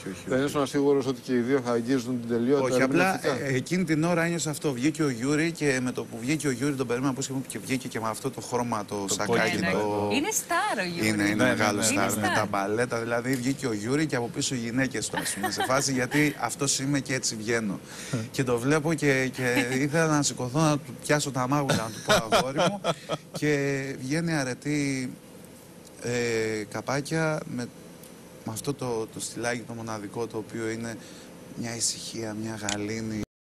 όχι, όχι. Δεν ήσουν σίγουρος ότι και οι δύο θα αγγίζουν την τελειότητα. Όχι, απλά ερμηνευτικά; ε, εκείνη την ώρα ένιωσα αυτό. Βγήκε ο Γιούρι και με το που βγήκε ο Γιούρι τον περίμενα πώς και βγήκε και με αυτό το χρώμα το, σακάκι. Ναι, ναι. Το... Είναι στάρο, Γιώργο. Είναι, είναι Ναι, ναι, μεγάλο ναι, στάρ Είναι με στάρ. τα μπαλέτα. Δηλαδή βγήκε ο Γιούρι και από πίσω οι γυναίκες του, α πούμε. σε φάση γιατί αυτός είμαι και έτσι βγαίνω. και το βλέπω και, και ήθελα να σηκωθώ να του πιάσω τα μάγουλα, να του πω αγόρι μου. και βγαίνει αρετή ε, καπάκια με, με αυτό το, το στυλάκι το μοναδικό το οποίο είναι μια ησυχία, μια γαλήνη.